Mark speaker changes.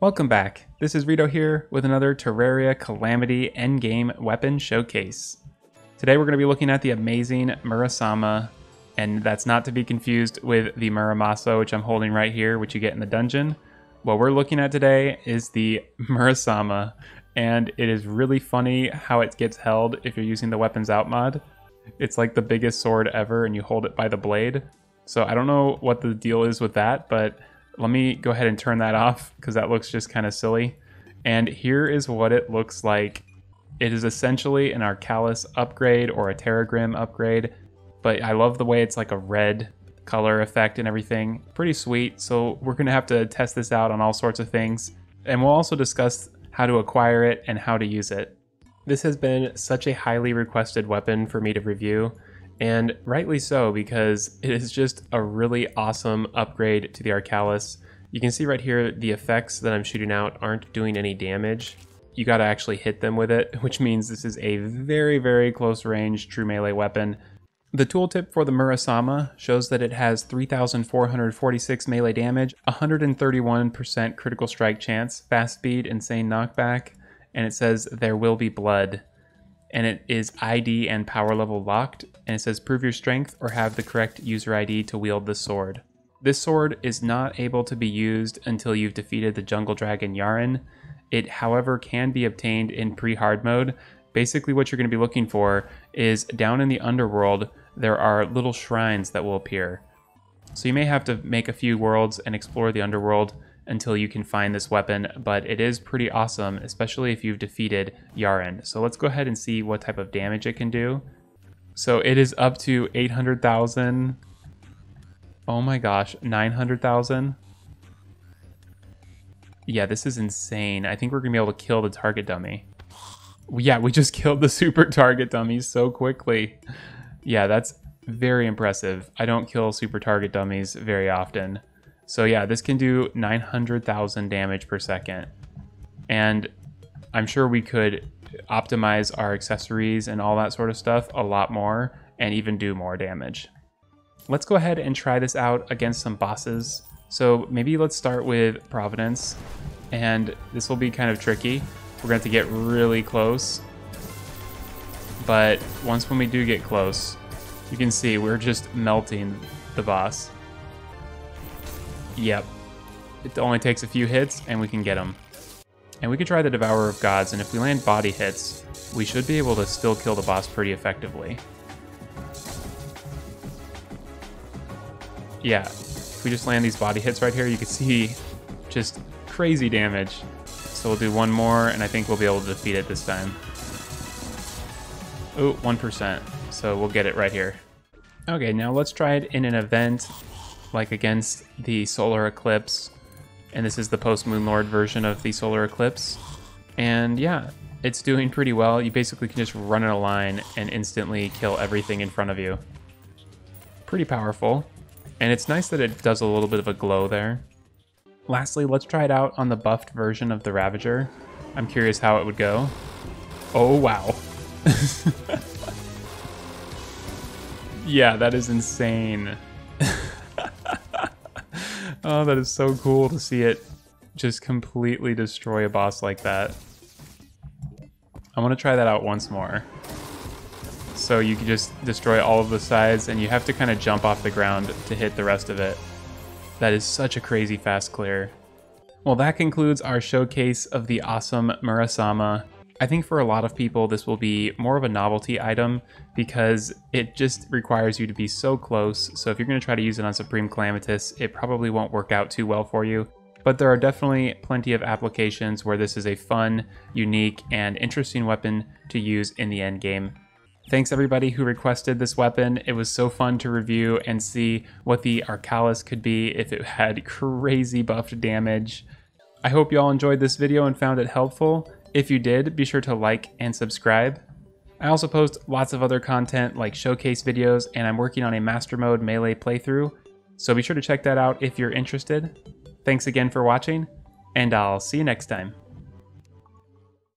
Speaker 1: Welcome back. This is Ritto here with another Terraria Calamity Endgame Weapon Showcase. Today we're going to be looking at the amazing Murasama, and that's not to be confused with the Muramasa, which I'm holding right here, which you get in the dungeon. What we're looking at today is the Murasama, and it is really funny how it gets held if you're using the Weapons Out mod. It's like the biggest sword ever, and you hold it by the blade. So I don't know what the deal is with that, but let me go ahead and turn that off because that looks just kind of silly. And here is what it looks like. It is essentially an Arkhalis upgrade or a Terragrim upgrade, but I love the way it's like a red color effect and everything. Pretty sweet. So we're going to have to test this out on all sorts of things. And we'll also discuss how to acquire it and how to use it. This has been such a highly requested weapon for me to review and rightly so because it is just a really awesome upgrade to the Arkhalis. You can see right here the effects that I'm shooting out aren't doing any damage. You gotta actually hit them with it, which means this is a very, very close range true melee weapon. The tooltip for the Murasama shows that it has 3,446 melee damage, 131% critical strike chance, fast speed, insane knockback, and it says there will be blood and it is ID and power level locked, and it says prove your strength or have the correct user ID to wield the sword. This sword is not able to be used until you've defeated the jungle dragon Yharon. It, however, can be obtained in pre-hard mode. Basically what you're going to be looking for is down in the underworld, there are little shrines that will appear. So you may have to make a few worlds and explore the underworld until you can find this weapon, but it is pretty awesome, especially if you've defeated Yharon. So let's go ahead and see what type of damage it can do. So it is up to 800,000. Oh my gosh, 900,000. Yeah, this is insane. I think we're going to be able to kill the target dummy. Yeah, we just killed the super target dummies so quickly. Yeah, that's very impressive. I don't kill super target dummies very often. So yeah, this can do 900,000 damage per second. And I'm sure we could optimize our accessories and all that sort of stuff a lot more and even do more damage. Let's go ahead and try this out against some bosses. So maybe let's start with Providence and this will be kind of tricky. We're going to have to get really close. But once when we do get close, you can see we're just melting the boss. Yep. It only takes a few hits and we can get him. And we could try the Devourer of Gods, and if we land body hits, we should be able to still kill the boss pretty effectively. Yeah, if we just land these body hits right here, you can see just crazy damage. So we'll do one more, and I think we'll be able to defeat it this time. Oh, 1%. So we'll get it right here. Okay, now let's try it in an event like against the solar eclipse. And this is the post Moon Lord version of the solar eclipse. And yeah, it's doing pretty well. You basically can just run in a line and instantly kill everything in front of you. Pretty powerful. And it's nice that it does a little bit of a glow there. Lastly, let's try it out on the buffed version of the Ravager. I'm curious how it would go. Oh, wow. yeah, that is insane. Oh, that is so cool to see it just completely destroy a boss like that. I want to try that out once more. So you can just destroy all of the sides and you have to kind of jump off the ground to hit the rest of it. That is such a crazy fast clear. Well, that concludes our showcase of the awesome Murasama. I think for a lot of people, this will be more of a novelty item because it just requires you to be so close. So if you're going to try to use it on Supreme Calamitas, it probably won't work out too well for you. But there are definitely plenty of applications where this is a fun, unique, and interesting weapon to use in the end game. Thanks everybody who requested this weapon. It was so fun to review and see what the Arkhalis could be if it had crazy buffed damage. I hope you all enjoyed this video and found it helpful. If you did, be sure to like and subscribe. I also post lots of other content like showcase videos, and I'm working on a Master Mode Melee playthrough, so be sure to check that out if you're interested. Thanks again for watching, and I'll see you next time.